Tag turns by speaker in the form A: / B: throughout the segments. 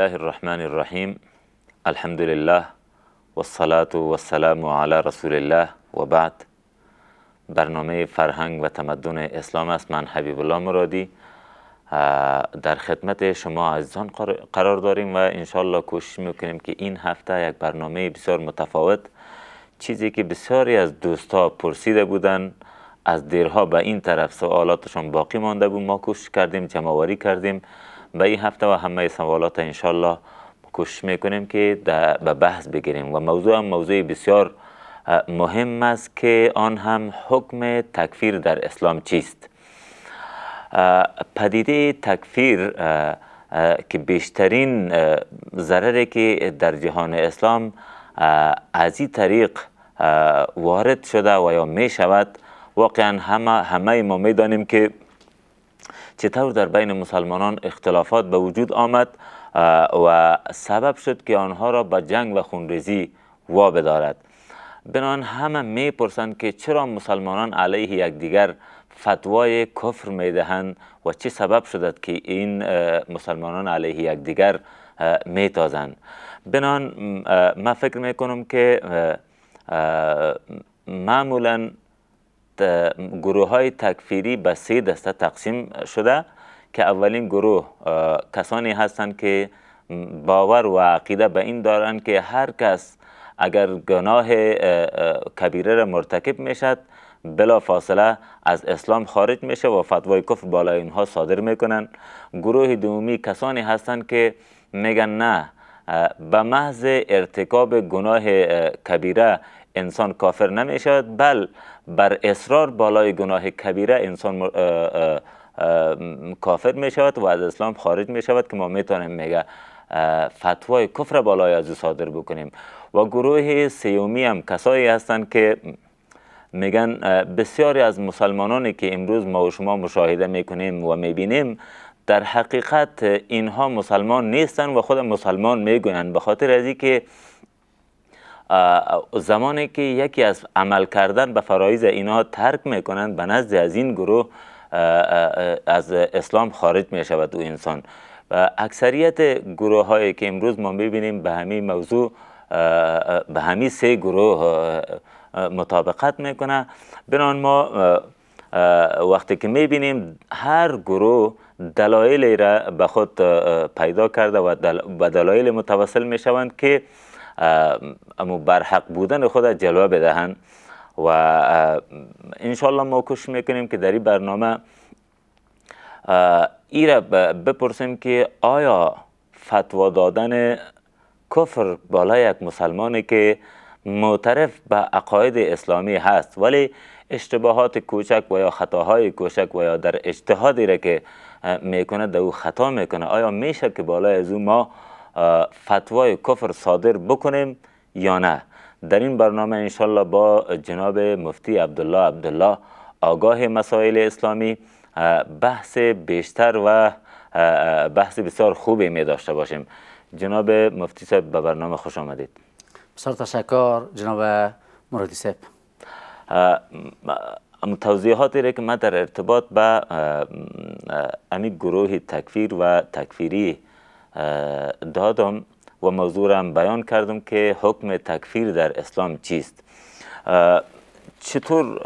A: الله الرحمن الرحیم الحمد لله والصلاة والسلام علی رسول الله و بعد برنامه فرهنگ و تمدن اسلام است من حبیب الله مرادی در خدمت شما عزیزان قرار داریم و انشالله کوشش می‌کنیم که این هفته یک برنامه بسیار متفاوت چیزی که بسیاری از دوستا پرسیده بودن از دیرها به این طرف سوالاتشان باقی مانده بود ما کوشش کردیم جمعواری کردیم به این هفته و همه سوالات انشالله کوشش می‌کنیم که به بحث بگیریم. و موضوع هم موضوع بسیار مهم است که آن هم حکم تکفیر در اسلام چیست. پدیده تکفیر که بیشترین ضرری که در جهان اسلام از این طریق وارد شده و یا می شود واقعا همه, همه ما می دانیم که چطور در بین مسلمانان اختلافات به وجود آمد و سبب شد که آنها را به جنگ و خونریزی وا بدارد. بنان همه می‌پرسند که چرا مسلمانان علیه یکدیگر فتوای کفر می‌دهند و چه سبب شده که این مسلمانان علیه یکدیگر میتازند. بنان من فکر می‌کنم که معمولا گروه های تکفیری به سه دسته تقسیم شده که اولین گروه کسانی هستند که باور و عقیده به این دارند که هر کس اگر گناه کبیره را مرتکب می‌شد بلا فاصله از اسلام خارج میشه و فتوای کفر بالای اینها صادر می‌کنن. گروه دومی کسانی هستند که میگن نه به محض ارتکاب گناه کبیره انسان کافر نمی‌شد بل بر اصرار بالای گناه کبیره انسان کافر می شود و از اسلام خارج می شود که ما می‌تونیم میگه فتوای کفر بالای از صادر بکنیم. و گروه سیومی هم کسایی هستند که میگن بسیاری از مسلمانانی که امروز ما و شما مشاهده می‌کنیم و می‌بینیم در حقیقت اینها مسلمان نیستن و خود مسلمان می‌گویند به خاطر از که زمانی که یکی از عمل کردن به فرایز اینها ترک می‌کنند به نزد از این گروه از اسلام خارج می شود او انسان. و اکثریت گروه هایی که امروز ما ببینیم به همین موضوع به همین سه گروه مطابقت می‌کنه. بنان ما وقتی که می‌بینیم هر گروه دلایلی را به خود پیدا کرده و دلایل متوسل می‌شوند که امو برحق بودن خود جلوه بدهند و انشالله ما کش می‌کنیم که در این برنامه ای را بپرسیم که آیا فتوا دادن کفر بالای یک مسلمانی که معترف به عقاید اسلامی هست ولی اشتباهات کوچک و یا خطاهای کوچک و یا در اجتهادی را که می‌کنه در او خطا می‌کنه آیا میشه که بالای از او ما فتوای کفر صادر بکنیم یا نه؟ در این برنامه انشالله با جناب مفتی عبدالله عبدالله آگاه مسائل اسلامی بحث بیشتر و بحث بسیار خوبی می داشته باشیم. جناب مفتی صاحب به برنامه خوش آمدید.
B: بسیار تشکر جناب مرادی صاحب.
A: توضیحاتی را که من در ارتباط به امی گروه تکفیر و تکفیری دادم و موضوع بیان کردم که حکم تکفیر در اسلام چیست. چطور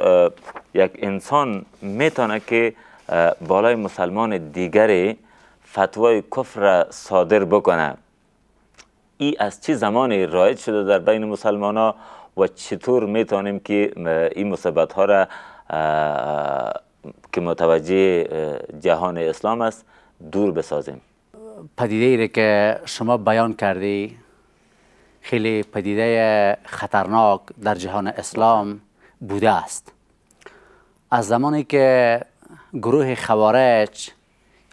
A: یک انسان می‌تونه که بالای مسلمان دیگری فتوای کفر صادر بکنه؟ ای از چه زمانی رایج شده در بین مسلمان ها و چطور می‌تونیم که این مصیبت ها را که متوجه جهان اسلام است دور بسازیم؟
B: پدیده ای که شما بیان کردی خیلی پدیده خطرناک در جهان اسلام بوده است. از زمانی که گروه خوارج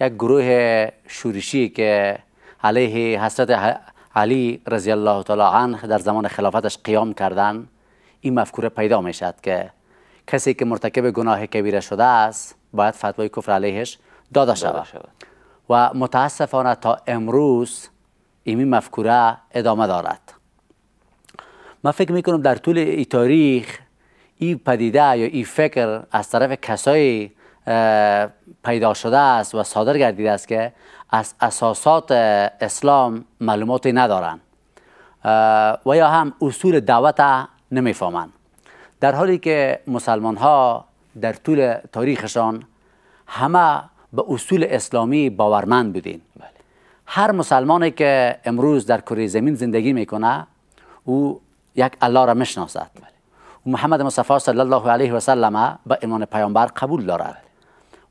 B: یک گروه شورشی که علیه حضرت علی رضی الله تعالی عنه در زمان خلافتش قیام کردن این مفکوره پیدا می شد که کسی که مرتکب گناه کبیره شده است باید فتوای کفر علیهش داده شود. و متاسفانه تا امروز این مفکوره ادامه دارد. من فکر می‌کنم در طول ای تاریخ این پدیده یا این فکر از طرف کسایی پیدا شده است و صادر گردیده است که از اساسات اسلام معلوماتی ندارن و یا هم اصول دعوت نمی‌فهمند. در حالی که مسلمان ها در طول تاریخشان همه به اصول اسلامی باورمند بودین. بله. هر مسلمانی که امروز در کره زمین زندگی می‌کنه او یک الله را می‌شناسد. بله. و محمد مصطفی صلی الله علیه و سلم به ایمان پیامبر قبول دارد.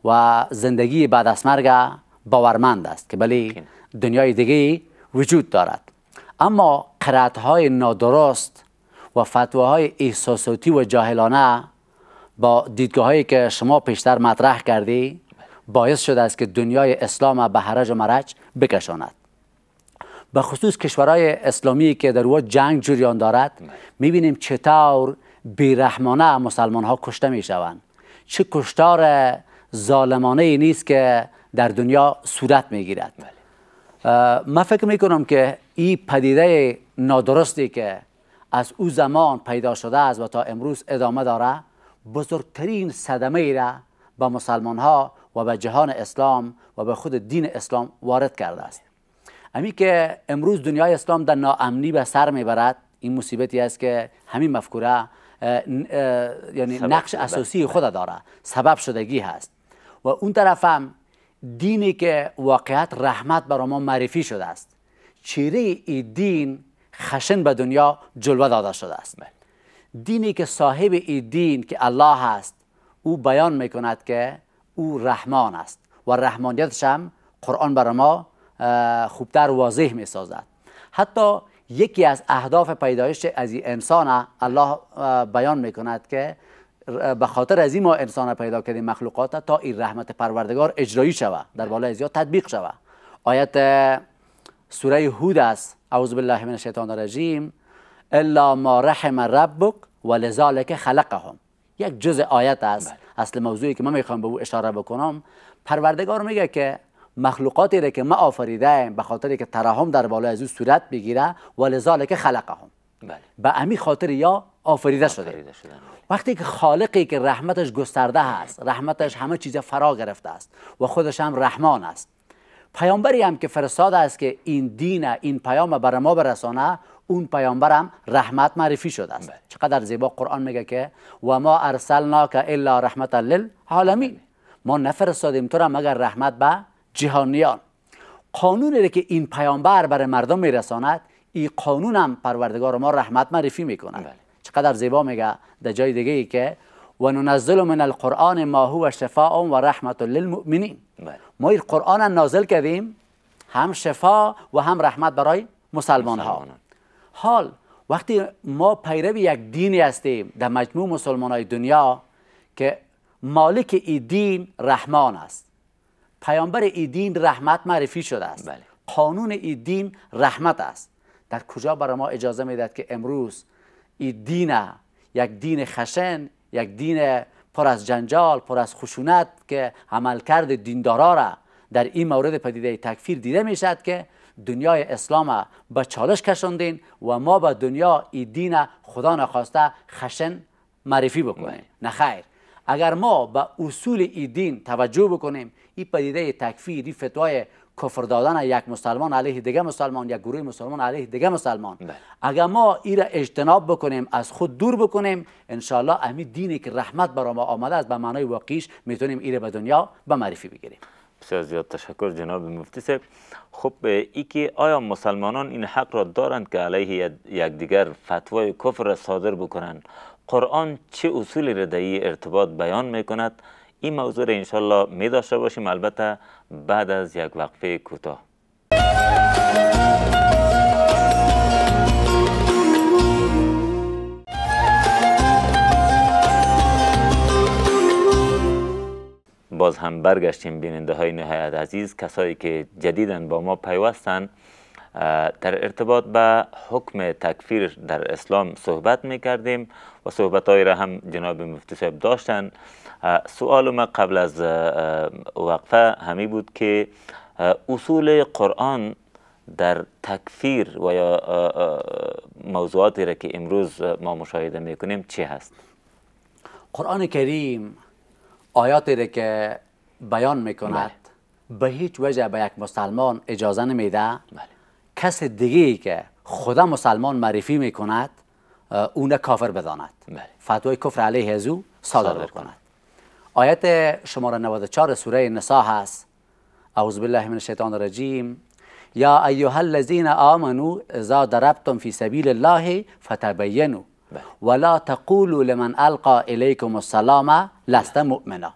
B: و زندگی بعد از مرگ باورمند است که بلی دنیای دیگه وجود دارد. اما قرائت های نادرست و فتواهای احساساتی و جاهلانه با دیدگاه هایی که شما پیشتر مطرح کردی باعث شده است که دنیای اسلام به حرج و مرج بکشاند. به خصوص کشورهای اسلامی که در او جنگ جریان دارد می‌بینیم چطور بیرحمانه مسلمان ها کشته می‌شوند. چه کشتار ظالمانه ای نیست که در دنیا صورت می‌گیرد. من فکر می‌کنم که این پدیده نادرستی که از او زمان پیدا شده است و تا امروز ادامه داره بزرگترین صدمه ای را به مسلمان ها و به جهان اسلام و به خود دین اسلام وارد کرده است. امی که امروز دنیای اسلام در ناامنی به سر می‌برد این مصیبتی است که همین مفکوره یعنی نقش اساسی خود داره. سبب شدگی هست. و اون طرف هم دینی که واقعیت رحمت برای ما معرفی شده است. چیره این دین خشن به دنیا جلوه داده شده است. بله. دینی که صاحب این دین که الله هست او بیان می‌کند که او رحمان است. و رحمانیتش هم قرآن برای ما خوبتر واضح می سازد حتی یکی از اهداف پیدایش از این انسان الله بیان می کند که به خاطر از این ما انسان پیدا کردیم مخلوقات تا این رحمت پروردگار اجرایی شود در بالای زیاد تطبیق شود. آیت سوره هود است. اعوذ بالله من الشیطان الرجیم. الا ما رحم ربک ولذالک خلقهم. یک جزء آیت است. بله. اصل موضوعی که من می‌خوام به او اشاره بکنم پروردگار میگه که مخلوقاتی را که ما آفریده به خاطر که ترحم در بالای از او صورت بگیره ولذالک خلقهم بله. به امی خاطر یا آفریده, شده. وقتی که خالقی که رحمتش گسترده است رحمتش همه چیز فرا گرفته است و خودش هم رحمان است پیامبری هم که فرستاده است که این دین این پیام بر ما برسانه اون پیامبرم رحمت معرفی شده است. بله. چقدر زیبا قرآن میگه که و ما ارسلناک الا رحمت للعالمین. ما نفرستادیم تو را مگر رحمت به جهانیان. قانونی که این پیامبر برای مردم میرساند این قانون هم پروردگار ما رحمت معرفی می‌کنه بله. چقدر زیبا میگه در جای دیگه ای که و ننزل من القرآن ما هو شفاء و رحمت للمؤمنین. بله. ما این قرآن نازل کردیم هم شفا و هم رحمت برای مسلمان ها حال. وقتی ما پیرو یک دینی هستیم در مجموع مسلمان های دنیا که مالک ای دین رحمان است. پیامبر ای دین رحمت معرفی شده است. بله. قانون ای دین رحمت است. در کجا برای ما اجازه می‌دهد که امروز ای دین یک دین خشن یک دین پر از جنجال پر از خشونت که عملکرد دیندارا را در این مورد پدیده تکفیر دیده می‌شد که دنیای اسلام به چالش کشاندین و ما به دنیا این دین خدا نخواسته خشن معرفی بکنیم. نه. خیر. اگر ما به اصول این دین توجه بکنیم این پدیده تکفیر این فتوای کفر دادن یک مسلمان علیه دیگه مسلمان یک گروه مسلمان علیه دیگه مسلمان. بله. اگر ما این را اجتناب بکنیم از خود دور بکنیم انشالله امی دینی که رحمت برای ما آمده است به معنای واقعیش می‌تونیم این به دنیا به معرفی بگیریم.
A: بسیار زیاد تشکر جناب مفتی صاحب. خب ای که آیا مسلمانان این حق را دارند که علیه یکدیگر فتوای کفر را صادر بکنند؟ قرآن چه اصولی را در این ارتباط بیان می‌کند؟ این موضوع را انشالله می داشته باشیم البته بعد از یک وقفه کوتاه. باز هم برگشتیم بیننده های نهایت عزیز. کسایی که جدیدن با ما پیوستن در ارتباط به حکم تکفیر در اسلام صحبت می کردیم و صحبت را هم جناب مفتی صاحب داشتن. سوال ما قبل از وقفه همی بود که اصول قرآن در تکفیر و یا موضوعاتی را که امروز ما مشاهده می‌کنیم چی هست؟
B: قرآن کریم آیاتی را که بیان می‌کند به هیچ وجه به یک مسلمان اجازه نمیده
A: بله.
B: کس دیگه ای که خدا مسلمان معرفی می‌کند اه، اون کافر بداند
A: بله.
B: فتوای کفر علیه از او صادر بکند آیت شماره 94 سوره نساء هست اعوذ بالله من الشیطان الرجیم یا ایها الذین آمنوا اذا ضربتم فی سبیل الله فتبینوا
A: بله.
B: ولا تقولوا لمن القى الیکم السلام لست مؤمنا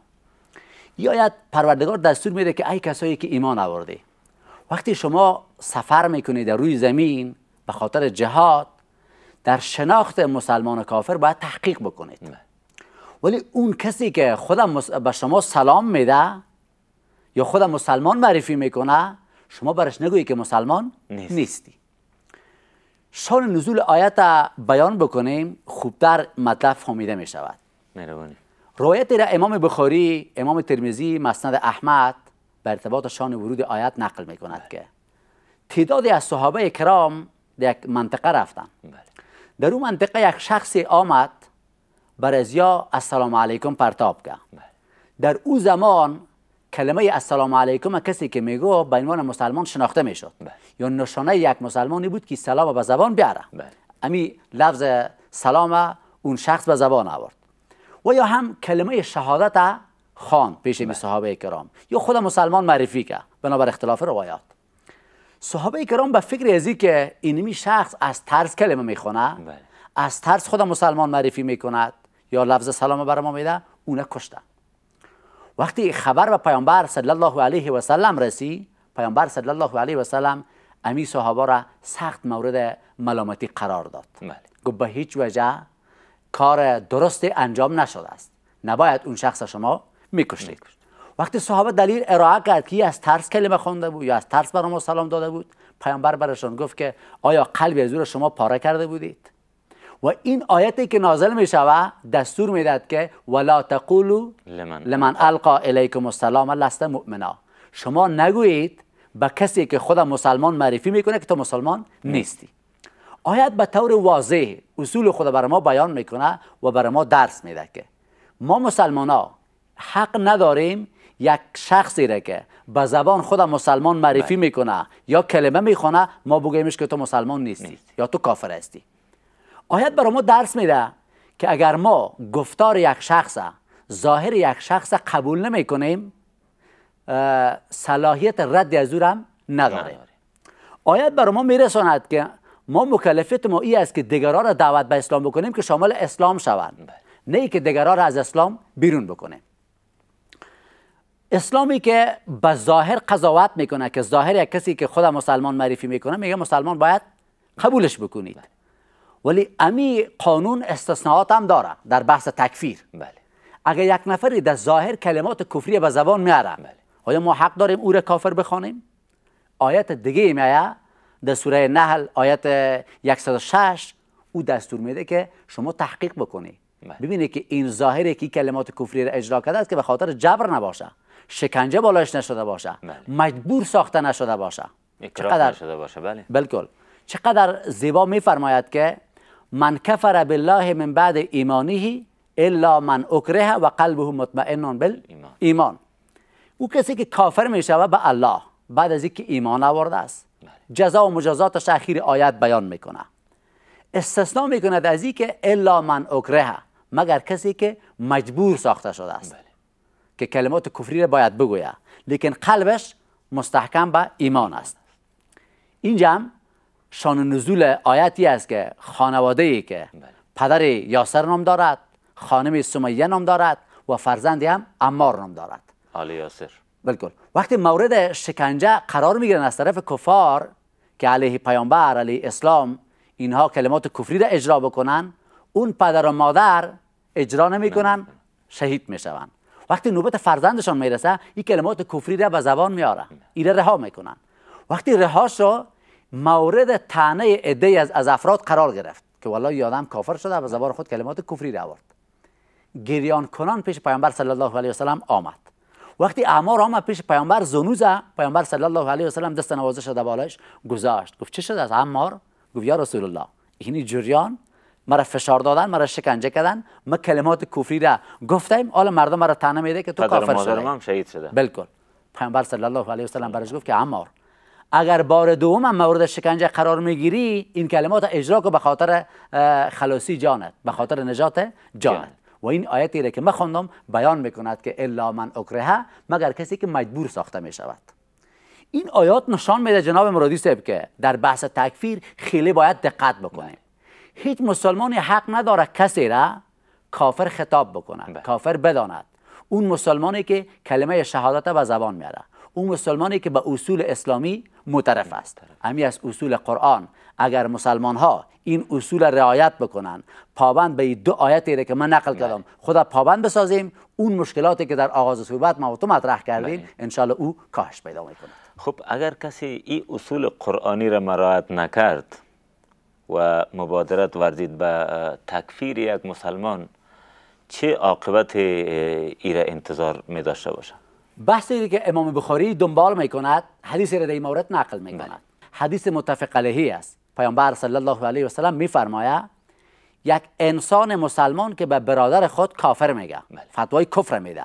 B: یا پروردگار دستور میده که ای کسایی که ایمان آورده وقتی شما سفر می‌کنید در روی زمین به خاطر جهاد در شناخت مسلمان و کافر باید تحقیق بکنید
A: بله.
B: ولی اون کسی که خودم مس- به شما سلام میده یا خودم مسلمان معرفی می‌کنه شما برش نگویی که مسلمان
A: نیست.
B: نیستی شان نزول آیت بیان بکنیم خوبتر مطلب فهمیده می شود
A: مهربانی.
B: روایت را امام بخاری امام ترمیزی مسند احمد به ارتباط شان ورود آیت نقل می کند که تعدادی از صحابه کرام در یک منطقه رفتن
A: بله.
B: در اون منطقه یک شخصی آمد بر ازیا السلام علیکم پرتاب کرد.
A: بله.
B: در او زمان کلمه السلام علیکم کسی که میگو به عنوان مسلمان شناخته می‌شد.
A: بله.
B: یا نشانه یک مسلمانی بود که سلام به زبان بیاره.
A: بله.
B: امی لفظ سلام اون شخص به زبان آورد. و یا هم کلمه شهادت خان پیش می صحابه کرام. یا خود مسلمان معرفی کرد بنابر اختلاف روایات. صحابه کرام به فکر ازی که اینمی شخص از ترس کلمه می‌خونه
A: بله.
B: از ترس خود مسلمان معرفی می‌کند یا لفظ سلام بر ما میده اونه کشتن وقتی خبر به پیامبر صلی الله علیه و سلم رسی پیامبر صلی الله علیه و سلم امی صحابه را سخت مورد ملامتی قرار داد.
A: بله.
B: گفت به هیچ وجه کار درست انجام نشده است. نباید اون شخص شما می‌کشید وقتی صحابه دلیل ارائه کرد که از ترس کلمه خونده بود یا از ترس بر ما سلام داده بود پیامبر برشان گفت که آیا قلب از شما پاره کرده بودید؟ و این آیتی که نازل می شود دستور می‌داد که ولا تقولوا
A: لمن
B: لمن القا الیکم السلام لست مؤمنا. شما نگویید به کسی که خود مسلمان معرفی می‌کنه که تو مسلمان نیستی. آیت به طور واضح اصول خود برای ما بیان می‌کنه و برای ما درس میده که ما مسلمان ها حق نداریم یک شخصی را که به زبان خود مسلمان معرفی می‌کنه یا کلمه می‌خونه ما بگویمش که تو مسلمان نیستی یا تو کافر هستی. آیت برای ما درس میده که اگر ما گفتار یک شخص ظاهر یک شخص قبول نمی کنیم صلاحیت رد از او هم نداره. آیت برای ما میرساند که ما مکلفیت ما ای است که دیگران را دعوت به اسلام بکنیم که شامل اسلام شوند. نه ای که دیگران را از اسلام بیرون بکنیم. اسلامی که به ظاهر قضاوت می‌کنه که ظاهر یک کسی که خود مسلمان معرفی می‌کنه میگه مسلمان باید قبولش بکنید. ولی امی قانون استثناءات هم داره در بحث تکفیر.
A: بله.
B: اگر یک نفری در ظاهر کلمات کفری به زبان میاره
A: بله.
B: آیا ما حق داریم او را کافر بخوانیم؟ آیت دیگه میایه در سوره نحل آیت 106 او دستور میده که شما تحقیق بکنی.
A: بله.
B: ببینید که این ظاهری که کلمات کفری را اجرا کرده است که به خاطر جبر نباشه شکنجه بالایش نشده باشه
A: بله.
B: مجبور ساخته نشده باشه.
A: اکراه نشده باشه. بله.
B: بالکل چقدر زیبا میفرماید که من کفر بالله من بعد ایمانه الا من اکره و قلبه مطمئن بال
A: ایمان.
B: او کسی که کافر می شود به الله بعد از اینکه ایمان آورده است جزا و مجازاتش اخیر آیت بیان می‌کنه استثناء می‌کند از اینکه الا من اکره مگر کسی که مجبور ساخته شده است
A: بله.
B: که کلمات کفری را باید بگوید لیکن قلبش مستحکم به ایمان است اینجا هم شان نزول آیتی است که خانواده ای که پدر یاسر نام دارد خانم سمیه نام دارد و فرزندی هم امار نام دارد.
A: آل یاسر.
B: بالکل وقتی مورد شکنجه قرار می‌گیرن از طرف کفار که علیه پیامبر علیه اسلام اینها کلمات کفری را اجرا بکنن اون پدر و مادر اجرا نمی‌کنن شهید می‌شوند. وقتی نوبت فرزندشان می‌رسه این کلمات کفری را به زبان میاره این را رها می‌کنن. وقتی رها شو مورد طعنه عده از از افراد قرار گرفت که والله یادم کافر شده به زبان خود کلمات کفری را آورد. گریان کنان پیش پیامبر صلی الله علیه و سلم آمد. وقتی اعمار آمد پیش پیامبر زنوزه پیامبر صلی الله علیه و سلم دست نوازش در بالایش گذاشت. گفت چه شده از عمار؟ گفت یا رسول الله اینی جریان مرا فشار دادن مرا شکنجه کردن ما کلمات کفری را گفتیم حالا مردم مرا طعنه میده که تو
A: و
B: کافر شدی.
A: هم شهید شده.
B: بالکل پیامبر صلی الله علیه و سلم برش گفت که عمار اگر بار دوم هم مورد شکنجه قرار می‌گیری این کلمات اجرا کن به خاطر خلاصی جانت به خاطر نجات جانت. و این آیتی را که من خوندم بیان می‌کند که الا من اکره مگر کسی که مجبور ساخته می شود این آیات نشان میده جناب مرادی صاحب که در بحث تکفیر خیلی باید دقت بکنیم. هیچ مسلمانی حق نداره کسی را کافر خطاب بکنه بله. کافر بداند. اون مسلمانی که کلمه شهادت به زبان میاره. اون مسلمانی که به اصول اسلامی معترف است امی از اصول قرآن اگر مسلمان ها این اصول رعایت بکنن پابند به دو آیتی که من نقل بله. کردم خدا پابند بسازیم اون مشکلاتی که در آغاز صحبت ما تو مطرح کردیم بله. انشالله او کاهش پیدا می‌کنه
A: خب اگر کسی این اصول قرآنی را مرایت نکرد و مبادرت ورزید به تکفیر یک مسلمان چه عاقبت ای را انتظار می داشته
B: بحثی که امام بخاری دنبال می کند حدیث را در این مورد نقل بله. حدیث متفق علیه است پیامبر صلی الله علیه و سلم میفرماید یک انسان مسلمان که به برادر خود کافر میگه بله. فتوای کفر میده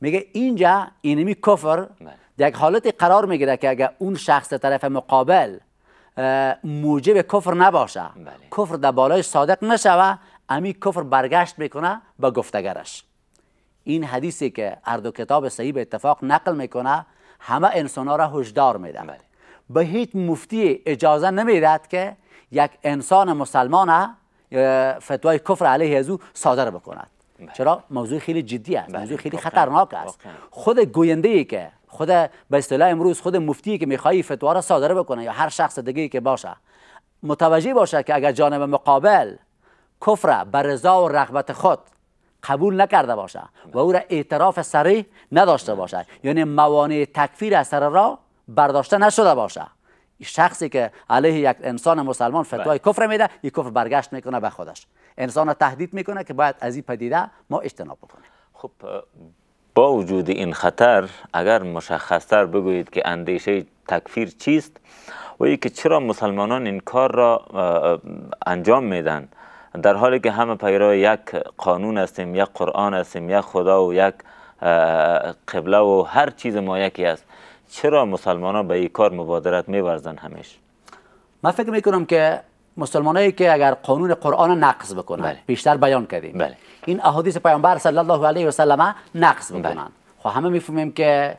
B: میگه اینجا اینمی کفر بله. یک حالتی قرار می‌گیره که اگر اون شخص طرف مقابل موجب کفر نباشه. کفر در بالای صادق نشوه امی کفر برگشت می‌کنه به گفتگرش این حدیثی که هر دو کتاب صحیح به اتفاق نقل می‌کنه همه انسان ها را هشدار میده بله. به هیچ مفتی اجازه نمی‌داد که یک انسان مسلمان فتوای کفر علیه از او صادر بکند. بله. چرا؟ موضوع خیلی جدی است. موضوع خیلی خطرناک است. خود گوینده ای که خود به اصطلاح امروز خود مفتی که میخوایی فتوا را صادر بکنه یا هر شخص دیگه که باشه متوجه باشه که اگر جانب مقابل کفر بر رضا و رغبت خود قبول نکرده باشه و او را اعتراف صریح نداشته باشه. یعنی موانع تکفیر از سر را برداشته نشده باشه. شخصی که علیه یک انسان مسلمان فتوای بله. کفر میده این کفر برگشت می‌کنه به خودش. انسان تهدید می‌کنه که باید از این پدیده ما اجتناب بکنیم.
A: خب با وجود این خطر اگر مشخصتر بگویید که اندیشه تکفیر چیست و که چرا مسلمانان این کار را انجام میدن در حالی که همه پیرو یک قانون هستیم یک قرآن هستیم یک خدا و یک قبله و هر چیز ما یکی است چرا مسلمان به این کار مبادرت میورزن همیش
B: من فکر می‌کنم که مسلمانایی که اگر قانون قرآن نقض بکنن بله. بیشتر بیان کردیم بله. این احادیث پیامبر صلی الله علیه و سلم نقض بکنن بله. خب همه می‌فهمیم که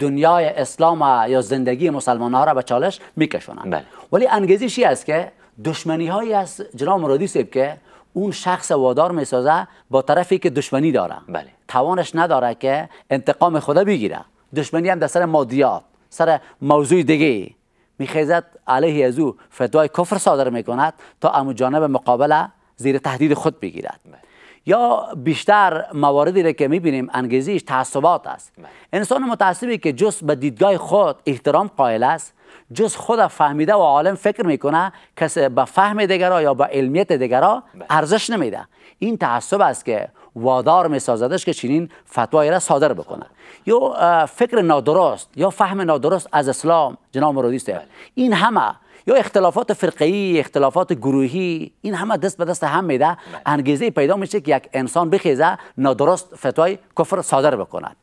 B: دنیای اسلام یا زندگی مسلمان ها را به چالش میکشونن بله. ولی انگیزشی است که دشمنی هایی از جناب مرادی سیب که اون شخص وادار می‌سازه با طرفی که دشمنی داره بله. توانش نداره که انتقام خدا بگیره دشمنی هم در سر مادیات سر موضوع دیگه میخیزد علیه از او فتوای کفر صادر می‌کند تا امو جانب مقابل زیر تهدید خود بگیرد بله. یا بیشتر مواردی را که می‌بینیم انگیزیش تعصبات است بله. انسان متعصبی که جز به دیدگاه خود احترام قائل است جز خود فهمیده و عالم فکر می‌کنه کسی به فهم دیگرا یا به علمیت دیگرا بله. ارزش نمیده. این تعصب است که وادار میسازدش که چنین فتوایی را صادر بکنه. یا فکر نادرست یا فهم نادرست از اسلام جناب مرادی بله. این همه یا اختلافات فرقی اختلافات گروهی این همه دست به دست هم میده. بله. انگیزه پیدا میشه که یک انسان بخیزه نادرست فتوای کفر صادر بکند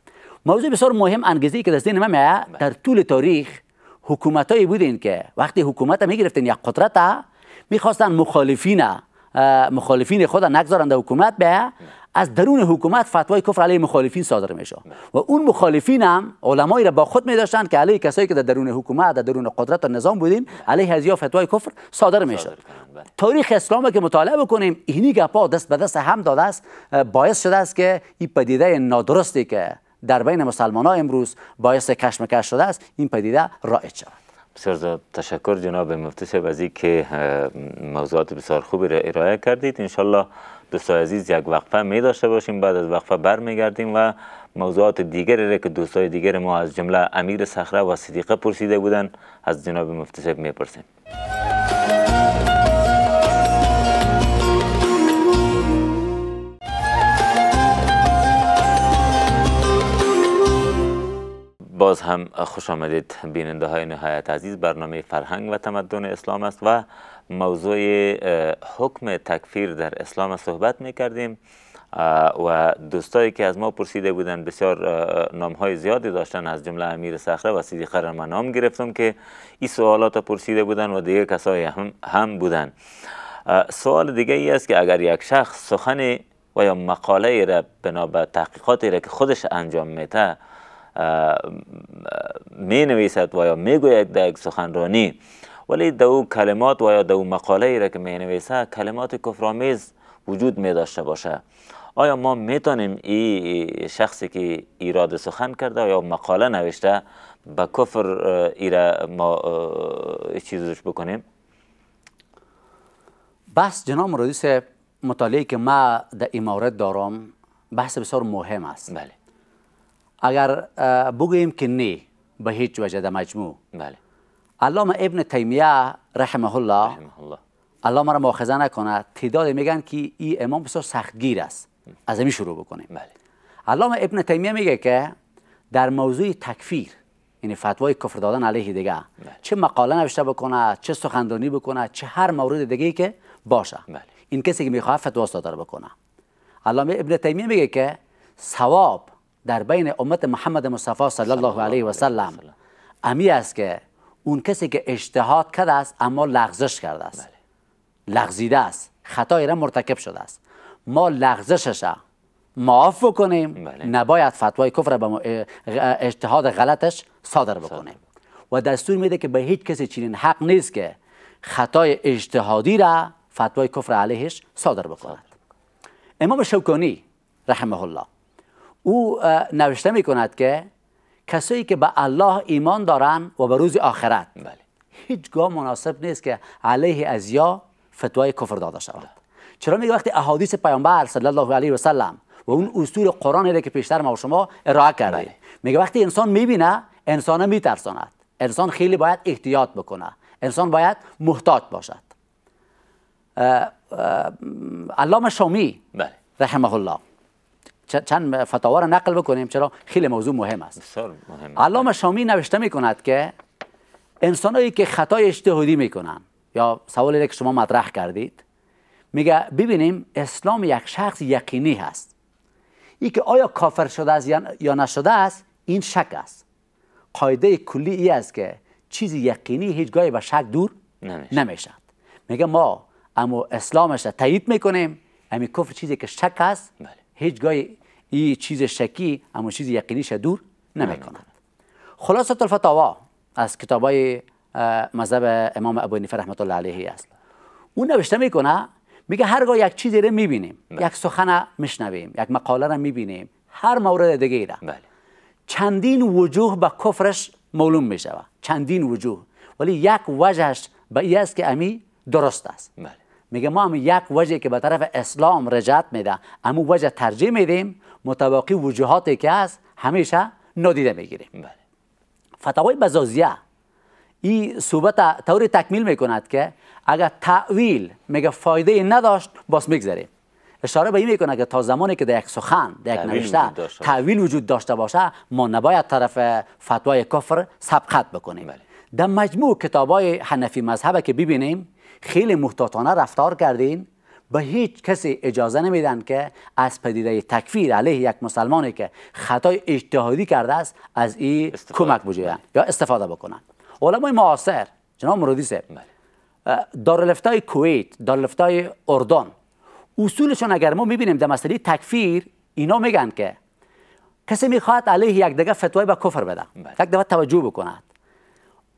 B: موضوع بسیار مهم انگیزه که دست ما در طول تاریخ حکومتایی بودین که وقتی حکومت می‌گرفتین یک قدرت می‌خواستن مخالفین مخالفین خود نگذارند حکومت به از درون حکومت فتوای کفر علیه مخالفین صادر میشه و اون مخالفین هم علمایی را با خود می داشتن که علیه کسایی که در درون حکومت در درون قدرت و نظام بودین علیه از یا فتوای کفر صادر میشه بله. تاریخ اسلام که مطالعه بکنیم اینی گپا دست به دست هم داده است باعث شده است که این پدیده نادرستی که در بین مسلمان ها امروز باعث کشمکش شده است. این پدیده رایج شود.
A: بسیار تشکر جناب مفتی صاحب از که موضوعات بسیار خوبی را ارائه کردید. انشالله دوستای عزیز یک وقفه می داشته باشیم. بعد از وقفه برمیگردیم و موضوعات دیگری را که دوستای دیگر ما از جمله امیر صخره و صدیقه پرسیده بودند از جناب مفتی صاحب می‌پرسیم. باز هم خوش آمدید. بیننده های نهایت عزیز برنامه فرهنگ و تمدن اسلام است و موضوع حکم تکفیر در اسلام صحبت می کردیم و دوستایی که از ما پرسیده بودن بسیار نام های زیادی داشتن. از جمله امیر صخره و سیدی خرر من نام گرفتم که این سوالات پرسیده بودن و دیگه کسای هم, هم بودن. سوال دیگه ای است که اگر یک شخص سخن و یا مقاله را بنا تحقیقاتی را که خودش انجام میده می نویسد و یا می گوید در یک سخنرانی ولی دو کلمات و یا دو مقاله ای را که می نویسه کلمات کفرآمیز وجود می داشته باشه آیا ما می‌تونیم این شخصی که ایراد سخن کرده یا مقاله نوشته به کفر ایره ما چیزش بکنیم؟
B: بس جناب مرادیس مطالعه که ما در این مورد دارم بحث بسیار مهم است.
A: بله.
B: اگر بگوییم که نه به هیچ وجه در مجموع.
A: بله.
B: علامه ابن تیمیه رحمه الله
A: رحمه الله
B: الله مرا مؤاخذه نکنه تعداد میگن که این امام بسیار سختگیر است. از این شروع بکنیم.
A: بله.
B: علامه ابن تیمیه میگه که در موضوع تکفیر یعنی فتوای کفر دادن علیه دیگه چه مقاله نوشته بکنه چه سخنرانی بکنه چه هر مورد دیگه که باشه.
A: بله.
B: این کسی که می‌خواد فتوا صادر بکنه. علامه ابن تیمیه میگه که ثواب در بین امت محمد مصطفی صلی الله علیه و سلم. امی است که اون کسی که اجتهاد کرده است اما لغزش کرده است. لغزیده است. خطایی را مرتکب شده است. ما لغزشش معاف بکنیم.
A: بله.
B: نباید فتوای کفر به اجتهاد غلطش صادر بکنیم. و دستور میده که به هیچ کسی چنین حق نیست که خطای اجتهادی را فتوای کفر علیهش صادر بکند. امام شوکانی رحمه الله او نوشته می کند که کسایی که به الله ایمان دارن و به روز آخرت.
A: بله.
B: هیچگاه مناسب نیست که علیه از یا فتوای کفر داده شود. چرا میگه وقتی احادیث پیامبر صلی الله علیه و سلم و اون اصول قرآنی را که پیشتر ما و شما ارائه کردیم
A: بله.
B: میگه وقتی انسان می‌بینه انسان میترساند. انسان خیلی باید احتیاط بکنه. انسان باید محتاط باشد. علامه شامی
A: بله.
B: رحمه الله چند فتاوا را نقل بکنیم چرا؟ خیلی موضوع مهم است.
A: مهم
B: علامه شامی نوشته می کند که انسانایی که خطای اجتهادی می‌کنن یا سوالی که شما مطرح کردید میگه ببینیم اسلام یک شخص یقینی هست. ای که آیا کافر شده است یا- نشده است این شک است. قاعده کلی ای است که چیزی یقینی هیچگاهی به شک دور
A: نمیشه.
B: نمی‌شد میگه ما اما اسلامش را تایید می‌کنیم امی کفر چیزی که شک است
A: بله.
B: هیچگاهی این چیز شکی اما چیز یقینیش دور نمی‌کند. خلاصه الفتاوا از کتابای مذهب امام ابو حنیفه رحمت الله علیه است. اون نوشته می‌کنه میگه هرگاه یک چیزی رو می‌بینیم یک سخن میشنویم یک مقاله رو می‌بینیم هر مورد دیگه را.
A: بله.
B: چندین وجوه به کفرش معلوم می شود چندین وجوه. ولی یک وجهش به این است که امی درست است.
A: بله.
B: میگه ما هم یک وجه که به طرف اسلام رجعت میده امو وجه ترجیح میدیم متواقی وجوهاتی که هست همیشه نادیده می‌گیریم
A: بله
B: فتاوای بزازیه این صحبت طوری تکمیل می‌کند که اگر تعویل میگه فایده ای نداشت باز می‌گذاریم اشاره به این می‌کنه که تا زمانی که در یک سخن در یک نوشته. تعویل وجود داشته باشه ما نباید طرف فتوای کفر سبقت بکنیم
A: بله.
B: در مجموع کتابای حنفی مذهب که ببینیم خیلی محتاطانه رفتار کردین. به هیچ کسی اجازه نمیدن که از پدیده تکفیر علیه یک مسلمانی که خطای اجتهادی کرده است از این. کمک بجوین یا استفاده بکنن. علمای معاصر جناب مرادی صاحب
A: بله.
B: دارالفتای کویت دارالفتای اردن اصولشون اگر ما می‌بینیم در مسئله تکفیر اینا میگن که کسی می‌خواد علیه یک دیگه فتوای به کفر بده.
A: بله.
B: یک دفعه توجه بکند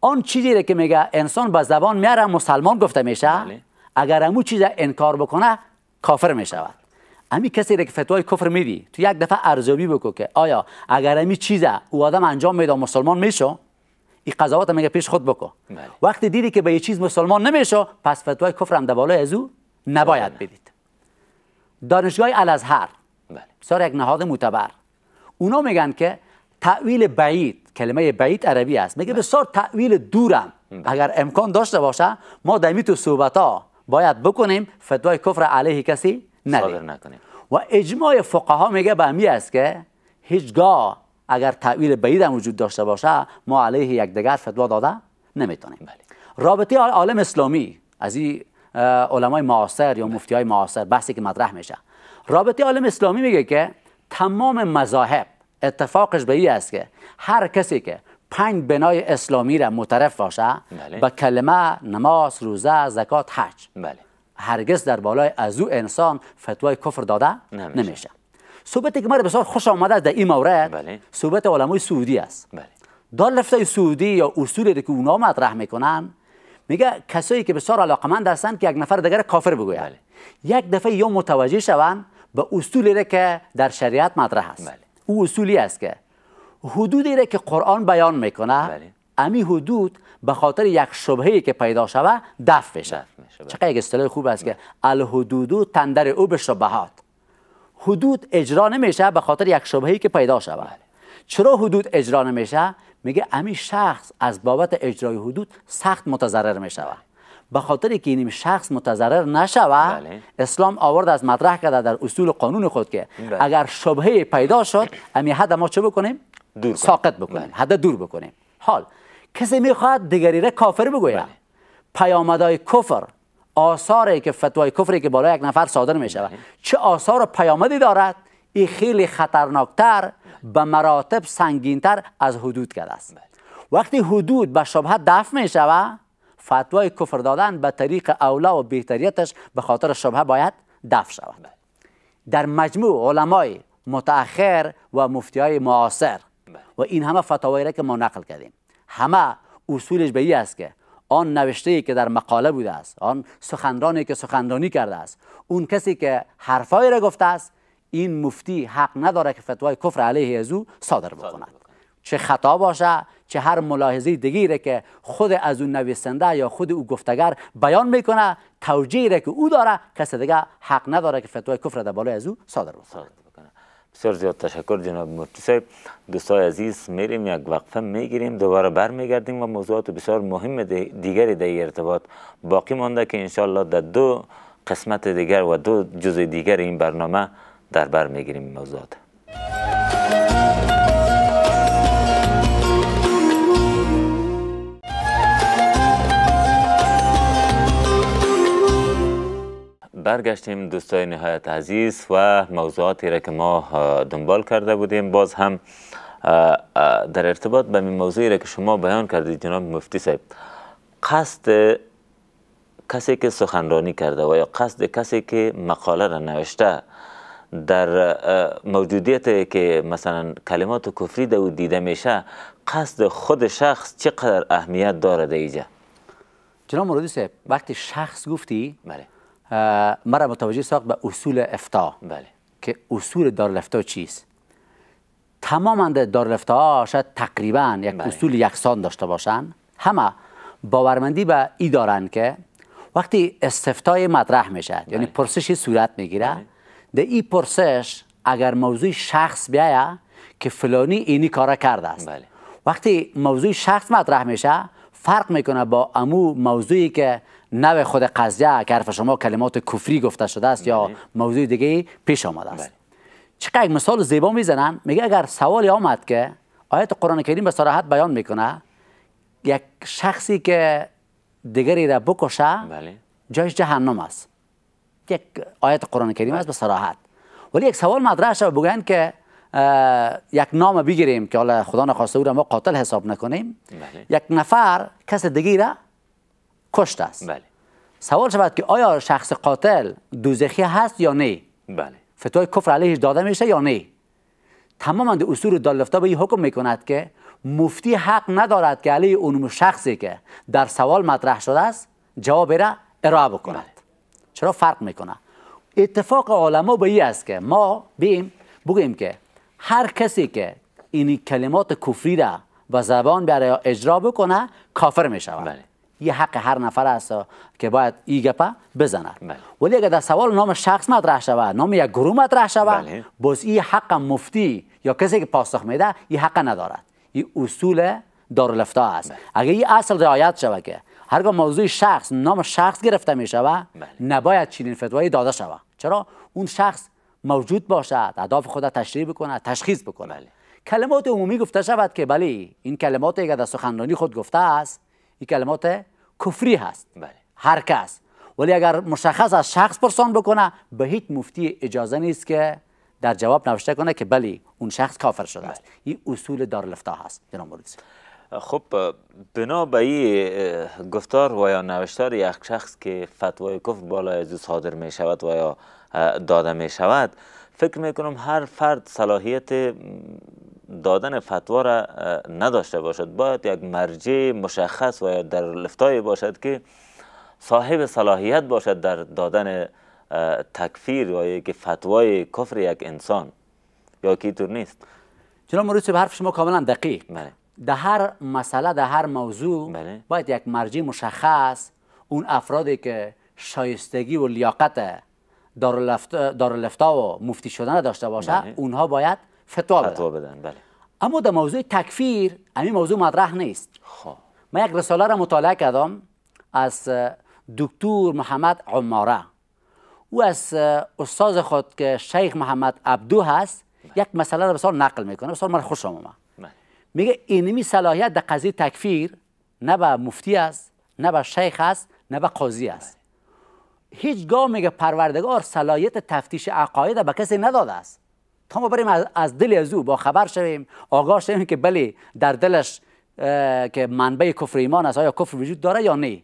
B: آن چیزی که میگه انسان به زبان میاره مسلمان گفته میشه
A: بله.
B: اگر امو چیز انکار بکنه کافر می‌شود. امی کسی را که فتوای کفر میدی تو یک دفعه ارزیابی بکن که آیا اگر امی چیز او آدم انجام میده مسلمان میشه این قضاوت میگه پیش خود بکن.
A: بله.
B: وقتی دیدی که به یه چیز مسلمان نمیشه پس فتوای کفر هم در بالای از او نباید بدید. دانشگاه الازهر
A: بله.
B: بسیار یک نهاد معتبر اونا میگن که تعویل بعید کلمه بعید عربی است. میگه بسیار تعویل دورم. اگر امکان داشته باشه ما در تو صحبت ها باید بکنیم فتوای کفر علیه کسی ندیم.
A: نکنیم.
B: و اجماع فقها میگه به امی است که هیچگاه اگر تعویل بعید هم وجود داشته باشه ما علیه یک دیگر فتوا داده نمی‌تونیم.
A: بله.
B: رابطه عالم اسلامی از این علمای معاصر یا مفتی های معاصر بحثی که مطرح میشه. رابطه عالم اسلامی میگه که تمام مذاهب اتفاقش به این است که هر کسی که پنج بنای اسلامی را مترف باشه
A: بله.
B: به کلمه نماز روزه زکات حج
A: بله
B: هرگز در بالای از او انسان فتوای کفر داده
A: نمیشه.
B: نمیشه صحبتی که ما بسیار خوش آمده در این مورد
A: بله.
B: صحبت علمای سعودی است
A: بله
B: لفته سعودی یا اصولی که اونا مطرح می‌کنن میگه کسایی که بسیار علاقمند هستند که یک نفر دیگر کافر بگوید
A: بله.
B: یک دفعه یا متوجه شوند به اصولی که در شریعت مطرح است
A: بله.
B: او اصولی است که حدودی را که قرآن بیان می‌کنه
A: بله.
B: امی حدود به خاطر یک شبهه که پیدا شوه دفع میشه
A: بله.
B: چقدر یک اصطلاح خوب است که الحدود تندر او به شبهات. حدود اجرا نمیشه به خاطر یک شبهه‌ای که پیدا شود چرا حدود اجرا نمیشه؟ میگه امی شخص از بابت اجرای حدود سخت متضرر می‌شود به خاطر که این شخص متضرر نشوه
A: بله.
B: اسلام آورد از مطرح کرده در اصول قانون خود که
A: بله.
B: اگر شبهه پیدا شد امی حد ما چه بکنیم
A: دور.
B: ساقط بکنیم
A: بله.
B: حد دور بکنیم حال کسی می‌خواد دیگری را کافر بگوید
A: بله.
B: پیامدهای کفر آثاری که فتوای کفری که بالای یک نفر صادر می شود چه آثار و پیامدی دارد این خیلی خطرناکتر به مراتب سنگینتر از حدود کرده است وقتی حدود به شبهه دفع می شود فتوای کفر دادن به طریق اولا و بهتریتش به خاطر شبهه باید دفع شود. در مجموع علمای متأخر و مفتی های معاصر. و این همه فتاوایی را که ما نقل کردیم. همه اصولش به است که آن نوشته ای که در مقاله بوده است آن سخنرانی که سخنرانی کرده است اون کسی که حرفایی را گفته است این مفتی حق نداره که فتوای کفر علیه از او صادر بکند. چه خطا باشه چه هر ملاحظه دیگری که خود از اون نویسنده یا خود او گفتگر بیان می‌کنه توجیهی را که او داره کسی دیگه حق نداره که فتوای کفر در بالای از او صادر
A: بکنه. بسیار زیاد تشکر جناب مفتی صاحب دوستای عزیز میریم یک وقفه می‌گیریم دوباره برمیگردیم و موضوعات بسیار مهم دی- دیگری در ارتباط باقی مانده که انشالله در دو قسمت دیگر و دو جزء دیگر این برنامه در بر می‌گیریم موضوعات. برگشتیم دوستای نهایت عزیز و موضوعاتی را که ما دنبال کرده بودیم. باز هم در ارتباط به این موضوعی را که شما بیان کردید جناب مفتی صاحب قصد کسی که سخنرانی کرده و یا قصد کسی که مقاله را نوشته در موجودیت که مثلا کلمات کفری در او دیده میشه قصد خود شخص چقدر اهمیت داره در اینجا
B: جناب مرادی صاحب وقتی شخص گفتی
A: بله.
B: مرا متوجه ساخت به اصول افتا
A: بله.
B: که اصول دارالفتا چیست؟ تماما در دارالفتا شاید تقریبا یک
A: بله.
B: اصول یکسان داشته باشن. همه باورمندی به ای دارن که وقتی استفتای مطرح میشه یعنی پرسشی صورت می‌گیره در این پرسش اگر موضوع شخص بیایه که فلانی اینی کارا کرده است.
A: بله.
B: وقتی موضوع شخص مطرح میشه فرق می‌کنه با امو موضوعی که نوع خود قضیه که حرف شما کلمات کفری گفته شده است یا
A: بله.
B: موضوع دیگه پیش آمده است.
A: بله.
B: چقدر یک مثال زیبا می‌زنن میگه اگر سوالی آمد که آیت قرآن کریم به صراحت بیان می‌کنه یک شخصی که دیگری را بکشه
A: بله.
B: جایش جهنم است. یک آیت قرآن کریم است به صراحت. ولی یک سوال مطرح شد بگویند که یک نام بگیریم که حالا خدا نخواسته او را ما قاتل حساب نکنیم.
A: بله.
B: یک نفر کس دیگری را کشته است.
A: بله.
B: سوال شود که آیا شخص قاتل دوزخی هست یا نه؟
A: بله.
B: فتوای کفر علیهش داده میشه یا نه؟ تماما اصول دالفتا به این حکم می‌کند که مفتی حق ندارد که علیه اون شخصی که در سوال مطرح شده است جواب را ارائه بکند. چرا فرق می‌کنه؟ اتفاق علما به این است که ما بیم بگوییم که هر کسی که این کلمات کفری را به زبان برای اجرا بکنه کافر می شود
A: بله.
B: یه حق هر نفر است که باید این گپه بزند
A: بله.
B: ولی اگر در سوال نام شخص مطرح شود نام یک گروه مطرح شود
A: بله.
B: باز این حق مفتی یا کسی که پاسخ میده این حق ندارد این اصول دارالفتا است اگر این اصل رعایت شود که هرگاه موضوع شخص نام شخص گرفته می شود
A: بله.
B: نباید چنین فتوایی داده شود چرا اون شخص موجود باشد اهداف خود را تشریح بکنه تشخیص بکنه
A: بله.
B: کلمات عمومی گفته شود که بله این کلماتی که در سخنرانی خود گفته است این کلمات کفری هست.
A: بله.
B: هر کس. ولی اگر مشخص از شخص پرسان بکنه به هیچ مفتی اجازه نیست که در جواب نوشته کنه که بلی اون شخص کافر شده است. این اصول دارالفتا هست جناب مولوی
A: خب بنا به این گفتار و یا نوشتار یک شخص که فتوای کفر بالای از صادر می شود و یا داده می شود فکر می کنم هر فرد صلاحیت دادن فتوا را نداشته باشد باید یک مرجع مشخص و یا در لفتای باشد که صاحب صلاحیت باشد در دادن تکفیر یا یک فتوای کفر یک انسان یا کی طور نیست
B: جناب مروچه به حرف شما کاملا دقیق بله. در هر مسئله در هر موضوع بله. باید یک مرجع مشخص اون افرادی که شایستگی و لیاقت دارالفتا و مفتی شدن داشته باشه بله. اونها باید فتوا بدن, بدن. بله. اما در موضوع تکفیر همین موضوع مطرح نیست خواه. من یک رساله را مطالعه کردم از دکتر محمد عماره او از استاد خود که شیخ محمد عبدو هست یک مسئله را بسیار نقل می‌کنه بسیار من خوشم اومد میگه اینمی صلاحیت در قضیه تکفیر نه به مفتی است نه به شیخ است نه به قاضی است هیچگاه میگه پروردگار صلاحیت تفتیش عقاید به کسی نداده است. تا ما بریم از دل از او با خبر شویم آگاه شویم که بلی در دلش که منبع کفر ایمان است آیا کفر وجود داره یا نه؟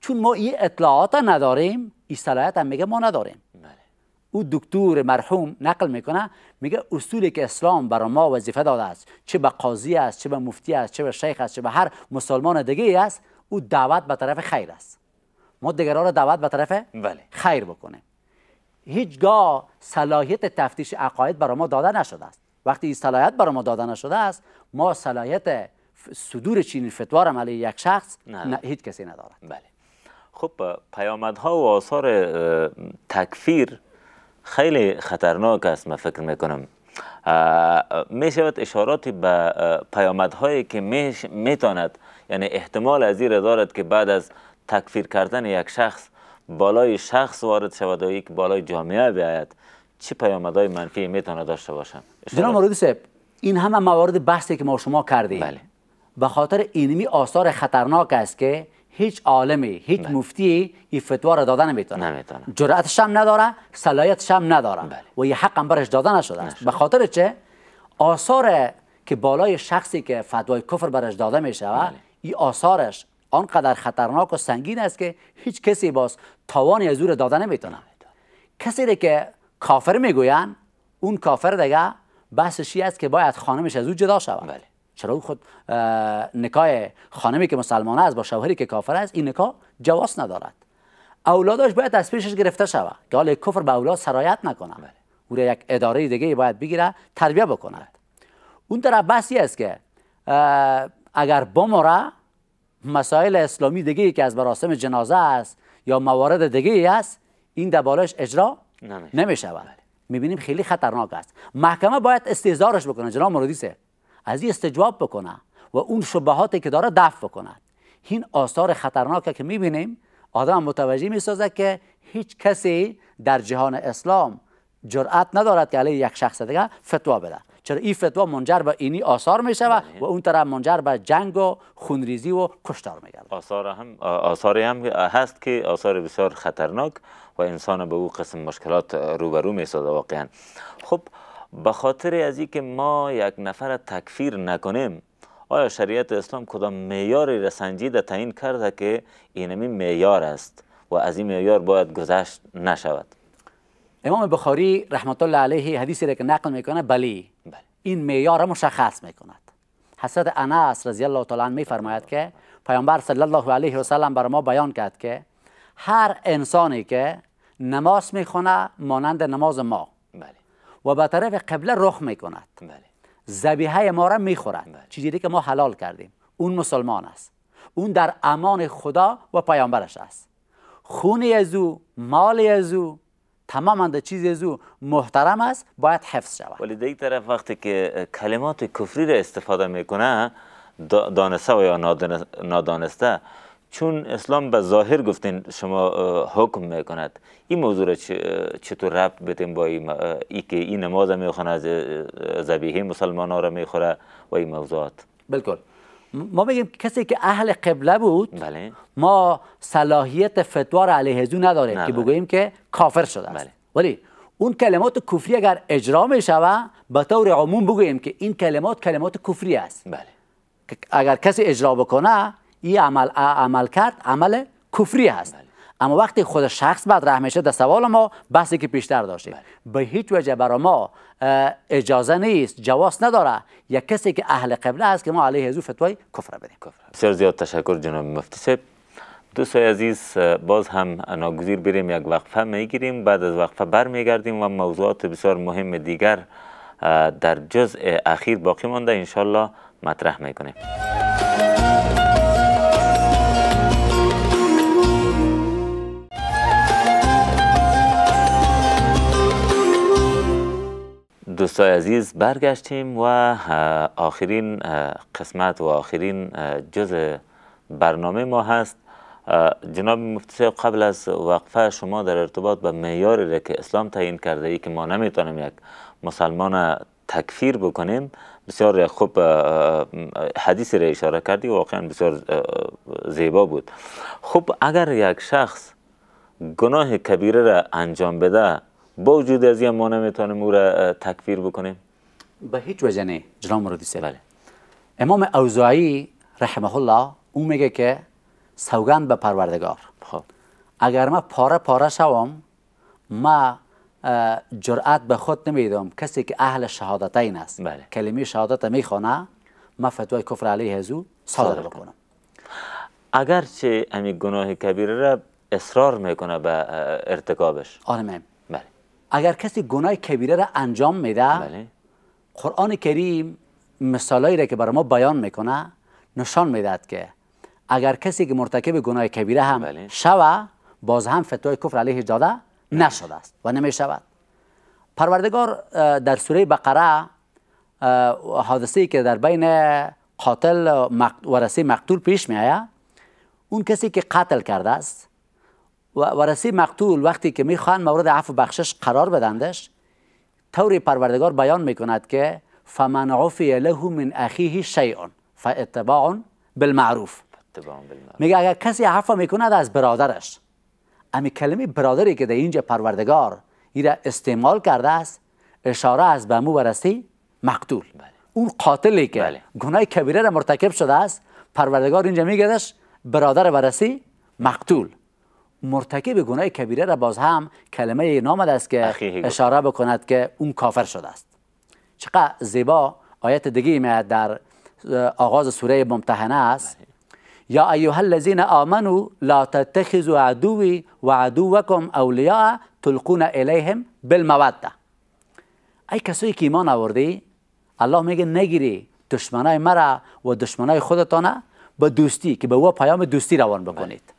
B: چون ما این اطلاعات نداریم این صلاحیت هم میگه ما نداریم. بله. او دکتر مرحوم نقل می‌کنه میگه اصولی که اسلام برای ما وظیفه داده است چه به قاضی است چه به مفتی است چه به شیخ است چه به هر مسلمان دیگه است او دعوت به طرف خیر است. ما دیگران را دعوت به طرف بله. خیر بکنه. هیچگاه صلاحیت تفتیش عقاید برای ما داده نشده است. وقتی این صلاحیت برای ما داده نشده است ما صلاحیت صدور چینی فتوا را علیه یک شخص نه. هیچ کسی ندارد.
A: بله. خب پیامدها و آثار تکفیر خیلی خطرناک است من فکر می‌کنم. می شود اشاراتی به پیامدهایی که می‌تواند یعنی احتمال از دارد که بعد از تکفیر کردن یک شخص بالای شخص وارد شود و یک بالای جامعه بیاید چه پیامدهای منفی می‌تونه داشته باشن؟
B: جناب مولوی صاحب این همه موارد بحثی که ما شما کردیم. بله. به خاطر اینمی آثار خطرناک است که هیچ عالمی هیچ بله. مفتی این فتوا را داده نمی‌تونه. نمی‌تونه. جرأتش هم نداره صلاحیتش هم نداره. بله. و یه حق هم برش داده نشده است. به خاطر چه؟ آثار که بالای شخصی که فتوای کفر برش داده میشه بله. این آثارش آنقدر خطرناک و سنگین است که هیچ کسی باز توانی از او داده نمی‌تونه. کسی که کافر می‌گوین اون کافر دیگه بحثشی است که باید خانمش از او جدا شود. بله. چرا خود نکای خانمی که مسلمانه است با شوهری که کافر است این نکاح جواز ندارد. اولادش باید از پیشش گرفته شود. که حال کفر به اولاد سرایت نکنه. بله. او یک اداره دیگه باید بگیره تربیه بکند. اون طرف بحثی است که اگر بمره مسائل اسلامی دیگه که از مراسم جنازه است یا موارد دیگه است این در بالش اجرا نمی شود. می‌بینیم خیلی خطرناک است. محکمه باید استهزارش بکنه جناب مرادیسه از این استجواب بکنه و اون شبهاتی که داره دفع بکند این آثار خطرناکه که می‌بینیم آدم متوجه می‌سازه که هیچ کسی در جهان اسلام جرأت ندارد که علیه یک شخص دیگه فتوا بده. چرا این فتوا منجر به اینی آثار می شود بله. و اون طرف منجر به جنگ و خونریزی و کشتار می
A: آثار هم آثاری هم هست که آثار بسیار خطرناک و انسان به او قسم مشکلات روبرو می سازه واقعا. خب به خاطر از که ما یک نفر تکفیر نکنیم آیا شریعت اسلام کدام معیاری را سنجیده تعیین کرده که اینمی معیار است و از این معیار باید گذشت نشود؟
B: امام بخاری رحمت الله علیه حدیثی را که نقل می‌کنه بلی بله. این معیار مشخص می‌کند حضرت انس رضی الله تعالی عنه میفرماید که پیامبر صلی الله علیه و سلم بر ما بیان کرد که هر انسانی که نماز می‌خونه مانند نماز ما بله. و به طرف قبله رخ می‌کند بله. ذبیحه ما را می‌خورد بله. چیزی که ما حلال کردیم اون مسلمان است اون در امان خدا و پیامبرش است خونی از او مال از او تماما چیزی از او محترم است باید حفظ شود.
A: ولی دیگه طرف وقتی که کلمات کفری را استفاده می‌کنه دانسته و یا نادانسته چون اسلام به ظاهر گفتین شما حکم می‌کند. این موضوع را چطور ربط بدیم با ای, ای که این نماز می‌خونه از زبیه مسلمان ها را می‌خوره و این موضوعات.
B: بلکل. ما بگیم کسی که اهل قبله بود
A: بله.
B: ما صلاحیت فتوا را علیه او نداریم که. بگوییم که کافر شده است.
A: بله.
B: ولی اون کلمات کفری اگر اجرا می شود به طور عموم بگوییم که این کلمات کلمات کفری است.
A: بله.
B: اگر کسی اجرا بکنه این عمل عمل کرد عمل کفری هست اما وقتی خود شخص بعد میشه در سوال ما بحثی که پیشتر داشتیم. به هیچ وجه برای ما اجازه نیست جواز نداره یک کسی که اهل قبله است که ما علیه از او فتوای کفر بدیم.
A: بسیار زیاد تشکر جناب مفتی صاحب. دوستای عزیز باز هم ناگزیر بریم یک وقفه می‌گیریم. بعد از وقفه برمیگردیم و موضوعات بسیار مهم دیگر در جزء اخیر باقی مانده. انشالله مطرح می‌کنیم. دوستای عزیز برگشتیم و آخرین قسمت و آخرین جزء برنامه ما هست. جناب مفتی قبل از وقفه شما در ارتباط به معیاری که اسلام تعیین کرده ای که ما نمی‌تونیم یک مسلمان تکفیر بکنیم بسیار خوب حدیثی را اشاره کردی واقعا بسیار زیبا بود. خب اگر یک شخص گناه کبیره را انجام بده با وجود از این ما نمی‌تونیم او را تکفیر بکنیم.
B: به هیچ وجه نه جناب مرادی صاحب.
A: بله.
B: امام اوزاعی رحمه الله او میگه که سوگند به پروردگار.
A: خب.
B: اگر ما پاره پاره شوم ما جرأت به خود نمیدم. کسی که اهل شهادتین است.
A: بله.
B: کلمه شهادت می‌خوانه ما فتوای کفر علیه از او صادر بکنم.
A: اگرچه امی گناه کبیره را اصرار می‌کنه به ارتکابش. بله
B: اگر کسی گناه کبیره را انجام میده
A: بله.
B: قرآن کریم مثالایی را که برای ما بیان می‌کنه نشان می‌دهد که اگر کسی که مرتکب گناه کبیره هم
A: بله.
B: شوه باز هم فتوای کفر علیه داده نشده است و نمی شود پروردگار در سوره بقره حادثه که در بین قاتل و ورثه مقتول پیش می آید اون کسی که قتل کرده است و ورثه مقتول وقتی که می‌خوان مورد عفو بخشش قرار بدندش طور پروردگار بیان می‌کند که فمن عفی له من اخیه شیء فاتباع بالمعروف. میگه اگر کسی عفو می‌کند از برادرش. امی کلمه برادری که در اینجا پروردگار این را استعمال کرده است اشاره از به ورثه مقتول. اون قاتلی که
A: بله.
B: گناه کبیره را مرتکب شده است پروردگار اینجا میگدش برادر ورثه مقتول. مرتکب گناه کبیره را باز هم کلمه نامد است که. اشاره بکند که اون کافر شده است. چقدر زیبا آیت دیگه می در آغاز سوره ممتحنه است. یا ایها الذین آمنوا لا تتخذوا عدوی و عدوکم اولیاء تلقون الیهم بالموده ای کسایی که ایمان آوردی الله میگه نگیری دشمنای مرا و دشمنای خودتانه به دوستی که به او پیام دوستی روان بکنید.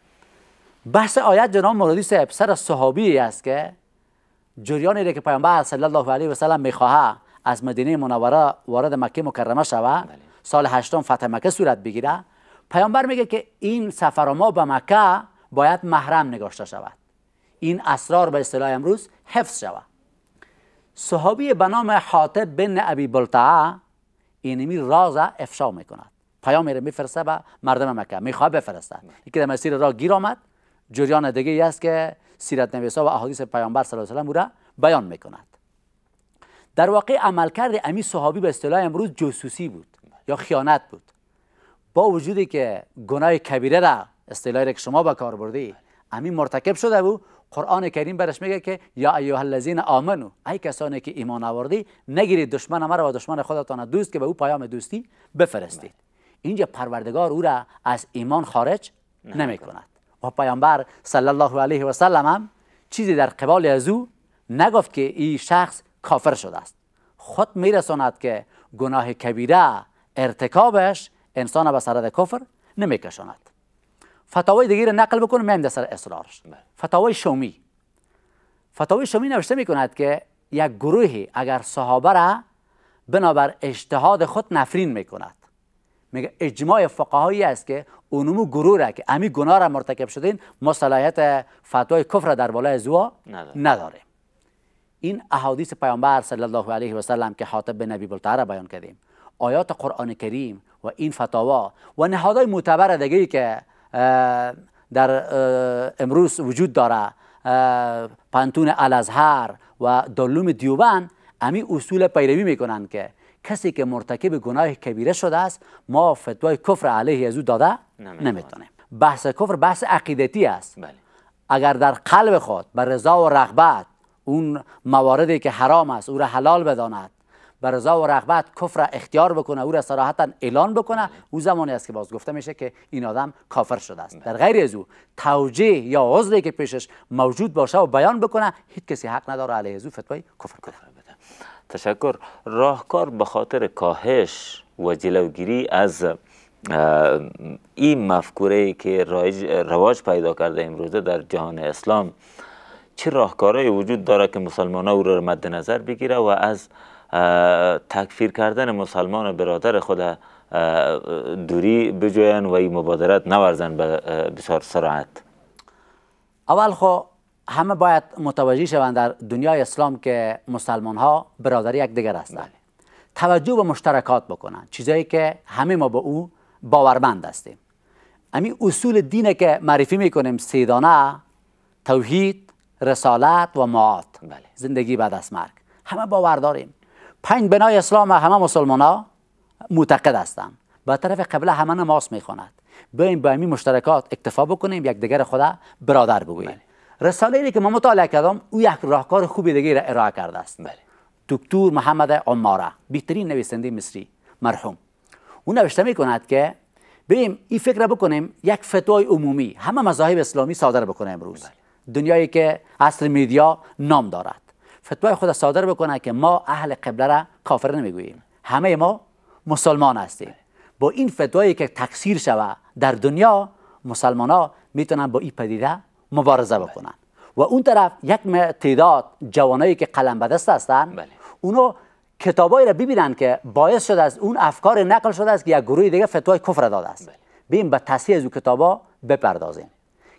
B: بحث آیت جناب مرادی صاحب سر از صحابی است که جریانی را که پیامبر صلی الله علیه و سلم می‌خواه از مدینه منوره وارد مکه مکرمه شود سال هشتم فتح مکه صورت بگیره. پیامبر میگه که این سفر ما به مکه باید محرم نگاشته شود. این اسرار به اصطلاح امروز حفظ شود. صحابی به نام حاطب بن ابی بلتعه اینمی راز افشا می‌کند. پیامی را میفرسته به مردم مکه. می‌خواه بفرسته یکی در مسیر راه گیر آمد. جریان دیگه ای است که سیرت نویسا و احادیث پیامبر صلی الله علیه و را بیان می‌کند. در واقع عملکرد امی صحابی به اصطلاح امروز جاسوسی بود یا خیانت بود. با وجودی که گناه کبیره را اصطلاحی را که شما به کار بردی امی مرتکب شده بود. قرآن کریم برش میگه که یا ایها الذین آمنو ای کسانی که ایمان آوردی نگیرید دشمن مرا و دشمن خودتان دوست که به او پیام دوستی بفرستید. اینجا پروردگار او را از ایمان خارج نمی کند و پیامبر صلی الله علیه و سلم هم چیزی در قبال از او نگفت که این شخص کافر شده است. خود میرساند که گناه کبیره ارتکابش انسان به سرد کفر نمیکشاند. فتاوای دیگه را نقل بکنم میم در سر اصرارش فتاوای شومی. فتاوای شومی نوشته می‌کند که یک گروهی اگر صحابه را بنابر اجتهاد خود نفرین می‌کند. میگه اجماع فقهایی است که اونمو گروه را که امی گناه را مرتکب شدین ما صلاحیت فتوای کفر را در بالای زوا
A: نداره.
B: نداره این احادیث پیامبر صلی الله علیه و سلم که حاطب بن ابی بلتعه را بیان کردیم آیات قرآن کریم و این فتاوا و نهادهای معتبر دیگه که در امروز وجود داره پانتون الازهر و دلوم دیوبند امی اصول پیروی می‌کنن که کسی که مرتکب گناه کبیره شده است ما فتوای کفر علیه از او داده نمی‌تونیم. بحث کفر بحث عقیدتی است. بله. اگر در قلب خود بر رضا و رغبت اون مواردی که حرام است او را حلال بداند بر رضا و رغبت کفر را اختیار بکنه او را صراحتا اعلان بکنه او زمانی است که باز گفته میشه که این آدم کافر شده است. در غیر از او توجیه یا عذری که پیشش موجود باشه و بیان بکنه هیچ کسی حق نداره علیه از او فتوای کفر کنه.
A: تشکر. راهکار به خاطر کاهش و جلوگیری از این مفکوره که رواج پیدا کرده امروزه در جهان اسلام چه راهکارهایی وجود داره که مسلمان ها او را مد نظر بگیره و از تکفیر کردن مسلمان برادر خود دوری بجوین و این مبادرت نورزن به بسیار سرعت.
B: اول خو همه باید متوجه شوند در دنیای اسلام که مسلمان ها برادر یک دیگر هستند. بله. توجه به مشترکات بکنن چیزایی که همه ما به او باورمند هستیم. امی اصول دینه که معرفی می‌کنیم سیدانه توحید رسالت و معاد. بله. زندگی بعد از مرگ. همه باور داریم. پنج بنای اسلام همه مسلمان ها معتقد هستند. به طرف قبله همه نماز می‌خواند. بیایم با همین مشترکات اکتفا بکنیم یک دیگر خدا برادر بگوییم. بله. رساله ای که ما مطالعه کردم او یک راهکار خوبی دیگه را ارائه کرده است. بله. دکتر محمد عماره بهترین نویسنده مصری. مرحوم. او نوشته می کند که بیم این فکر بکنیم یک فتوای عمومی همه مذاهب اسلامی صادر بکنه امروز. بله. دنیایی که عصر میدیا نام دارد. فتوای خود صادر بکنه که ما اهل قبله را کافر نمی‌گوییم. همه ما مسلمان هستیم. بله. با این فتوایی که تکثیر شوه در دنیا مسلمان ها می‌تونن با این پدیده مبارزه بکنن. و اون طرف یک تعداد جوانایی که قلم به دست هستن بله. اونو کتابایی را ببینن که باعث شده از اون افکار نقل شده است که یک گروه دیگه فتوای کفر داده است. بله. بیم به تصحیح از اون کتابا بپردازیم.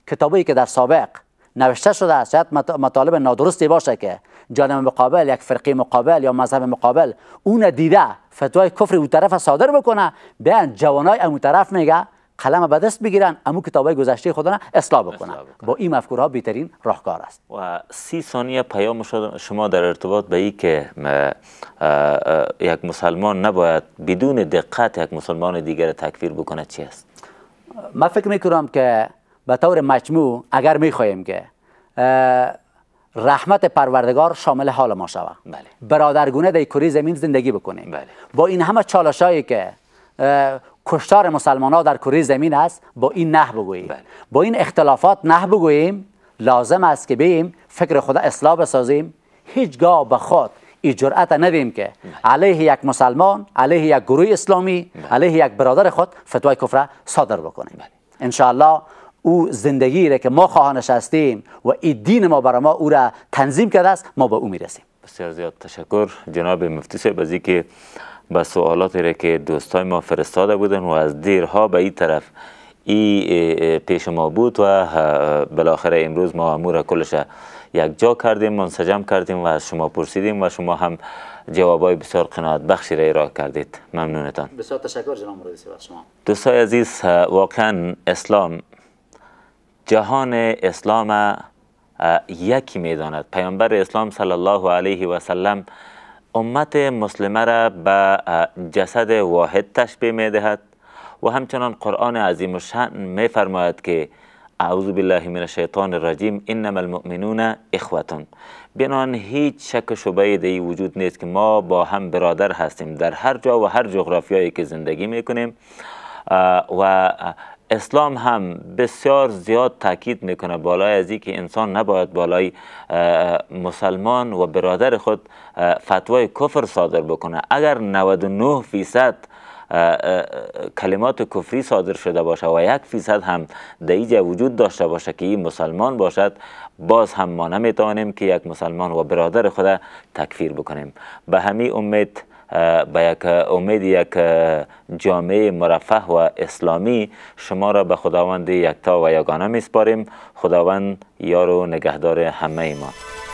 B: کتابایی که در سابق نوشته شده است شاید مطالب نادرستی باشه که جانب مقابل یک فرقی مقابل یا مذهب مقابل اون دیده فتوای کفر اون طرف صادر بکنه. بیان جوانای اون طرف میگه قلم به دست بگیرن امو کتابای گذشته خودنا اصلاح بکنن. با این مفکورها بهترین راهکار است.
A: و سی ثانیه پیام شما در ارتباط به این که یک مسلمان نباید بدون دقت یک مسلمان دیگر تکفیر بکنه چی است؟
B: من فکر می‌کنم که به طور مجموع اگر می‌خواهیم که رحمت پروردگار شامل حال ما شود. بله. برادرگونه در کره زمین زندگی بکنیم. بله. با این همه چالشایی که کشتار مسلمان ها در کره زمین است با این نه بگوییم بله. با این اختلافات نه بگوییم لازم است که بیم فکر خدا اصلاح بسازیم هیچگاه به خود این جرأت ندیم که بله. علیه یک مسلمان علیه یک گروه اسلامی بله. علیه یک برادر خود فتوای کفر صادر بکنیم انشاءالله او زندگی را که ما خواهانش هستیم و این دین ما برای ما او را تنظیم کرده است ما به او می‌رسیم
A: بسیار زیاد تشکر جناب مفتی صاحب از که به سوالاتی را که دوستای ما فرستاده بودن و از دیرها به این طرف ای پیش ما بود و بالاخره امروز ما امور کلش یک جا کردیم منسجم کردیم و از شما پرسیدیم و شما هم جوابای بسیار قناعت بخشی را ارائه کردید. ممنونتان.
B: بسیار تشکر جناب مرادی شما.
A: دوستای عزیز واقعا اسلام جهان اسلام یکی می‌داند. پیامبر اسلام صلی الله علیه و سلم امت مسلمه را به جسد واحد تشبیه می دهد و همچنان قرآن عظیم و شأن می فرماید که اعوذ بالله من الشیطان الرجیم انما المؤمنون اخوتون بنان هیچ شک و دی وجود نیست که ما با هم برادر هستیم. در هر جا و هر جغرافیایی که زندگی می‌کنیم و اسلام هم بسیار زیاد تاکید می‌کنه بالای از که انسان نباید بالای مسلمان و برادر خود فتوای کفر صادر بکنه. اگر 99 فیصد کلمات کفری صادر شده باشه و یک فیصد هم در وجود داشته باشه که این مسلمان باشد باز هم ما نمی‌توانیم که یک مسلمان و برادر خود تکفیر بکنیم. به همین امید به یک امید یک جامعه مرفه و اسلامی شما را به خداوند یکتا و یگانه میسپاریم خداوند یار و نگهدار همه ما.